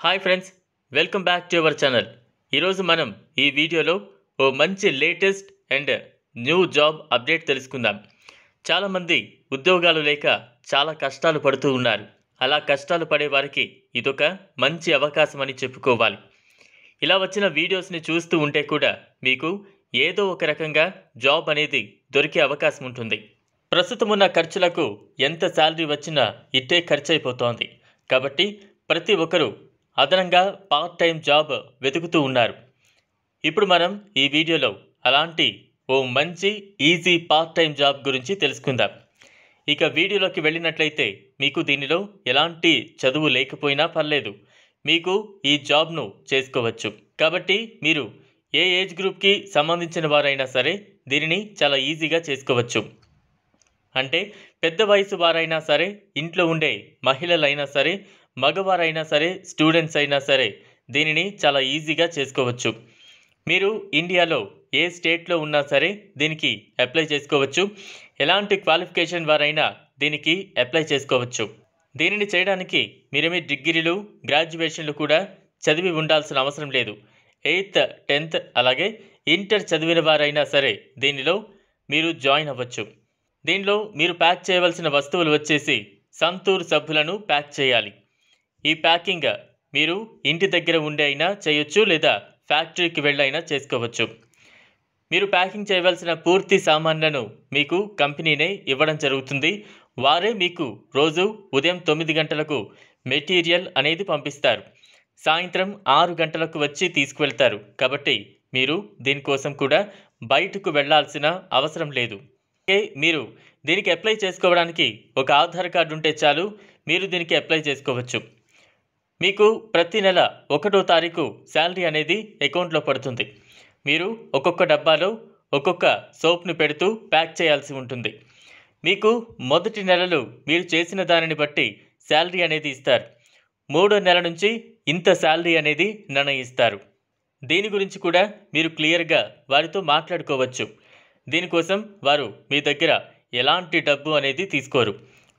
Hi friends welcome back to our channel ఈరోజు మనం ఈ వీడియోలో ఓ మంచి latest and new job update తెలుసుకుందాం. చాలామంది ఉద్యోగాలు లేక చాలా కష్టాలు పడుతూ ఉన్నారు. అలా కష్టాలు పడే వారికి ఇదొక మంచి అవకాశం అని చెప్పుకోవాలి. ఇలా వచ్చిన వీడియోస్ని చూస్తూ ఉంటే కూడా మీకు ఏదో ఒక రకంగా జాబ్ అనేది దొరికే అవకాశం ఉంటుంది. ప్రస్తుతం ఉన్న ఖర్చులకు ఎంత శాలరీ వచ్చినా ఇట్టే ఖర్చు అయిపోతోంది కాబట్టి ప్రతి ఒక్కరూ అదనంగా పార్ట్ టైం జాబ్ వెతుకుతూ ఉన్నారు. ఇప్పుడు మనం ఈ వీడియోలో అలాంటి ఓ మంచి ఈజీ పార్ట్ టైం జాబ్ గురించి తెలుసుకుందాం. ఇక వీడియోలోకి వెళ్ళినట్లయితే మీకు దీనిలో ఎలాంటి చదువు లేకపోయినా పర్లేదు. మీకు ఈ జాబ్ను చేసుకోవచ్చు. కాబట్టి మీరు ఏ ఏజ్ గ్రూప్కి సంబంధించిన వారైనా సరే దీనిని చాలా ఈజీగా చేసుకోవచ్చు. అంటే పెద్ద వయసు వారైనా సరే ఇంట్లో ఉండే మహిళలైనా సరే మగవారైనా సరే స్టూడెంట్స్ అయినా సరే దీనిని చాలా ఈజీగా చేసుకోవచ్చు. మీరు ఇండియాలో ఏ స్టేట్లో ఉన్నా సరే దీనికి అప్లై చేసుకోవచ్చు. ఎలాంటి క్వాలిఫికేషన్ వారైనా దీనికి అప్లై చేసుకోవచ్చు. దీనిని చేయడానికి మీరేమి డిగ్రీలు గ్రాడ్యుయేషన్లు కూడా చదివి ఉండాల్సిన అవసరం లేదు. ఎయిత్ టెన్త్ అలాగే ఇంటర్ చదివిన వారైనా సరే దీనిలో మీరు జాయిన్ అవ్వచ్చు. దీనిలో మీరు ప్యాక్ చేయవలసిన వస్తువులు వచ్చేసి సంతూర్ సబ్బులను ప్యాక్ చేయాలి. ఈ ప్యాకింగ్ మీరు ఇంటి దగ్గర ఉండి అయినా చేయొచ్చు లేదా ఫ్యాక్టరీకి వెళ్ళైనా చేసుకోవచ్చు. మీరు ప్యాకింగ్ చేయవలసిన పూర్తి సామాన్లను మీకు కంపెనీనే ఇవ్వడం జరుగుతుంది. వారే మీకు రోజు ఉదయం తొమ్మిది గంటలకు మెటీరియల్ అనేది పంపిస్తారు. సాయంత్రం ఆరు గంటలకు వచ్చి తీసుకువెళ్తారు. కాబట్టి మీరు దీనికోసం కూడా బయటకు వెళ్ళాల్సిన అవసరం లేదు. మీరు దీనికి అప్లై చేసుకోవడానికి ఒక ఆధార్ కార్డు ఉంటే చాలు మీరు దీనికి అప్లై చేసుకోవచ్చు. మీకు ప్రతి నెల ఒకటో తారీఖు శాలరీ అనేది అకౌంట్లో పడుతుంది. మీరు ఒక్కొక్క డబ్బాలో ఒక్కొక్క సోప్ను పెడుతూ ప్యాక్ చేయాల్సి ఉంటుంది. మీకు మొదటి నెలలు మీరు చేసిన దానిని బట్టి శాలరీ అనేది ఇస్తారు. మూడో నెల నుంచి ఇంత శాలరీ అనేది నిర్ణయిస్తారు. దీని గురించి కూడా మీరు క్లియర్గా వారితో మాట్లాడుకోవచ్చు. దీనికోసం వారు మీ దగ్గర ఎలాంటి డబ్బు అనేది తీసుకోరు.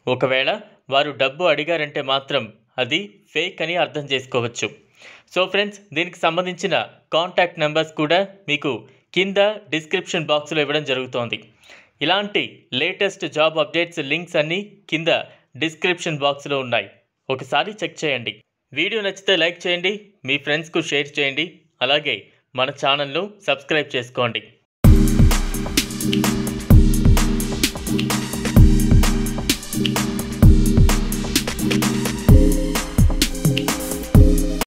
ఒకవేళ వారు డబ్బు అడిగారంటే మాత్రం అది ఫేక్ అని అర్థం చేసుకోవచ్చు. సో ఫ్రెండ్స్ దీనికి సంబంధించిన కాంటాక్ట్ నెంబర్స్ కూడా మీకు కింద డిస్క్రిప్షన్ బాక్స్లో ఇవ్వడం జరుగుతోంది. ఇలాంటి లేటెస్ట్ జాబ్ అప్డేట్స్ లింక్స్ అన్నీ కింద డిస్క్రిప్షన్ బాక్స్లో ఉన్నాయి. ఒకసారి చెక్ చేయండి. వీడియో నచ్చితే లైక్ చేయండి మీ ఫ్రెండ్స్కు షేర్ చేయండి అలాగే మన ఛానల్ను సబ్స్క్రైబ్ చేసుకోండి.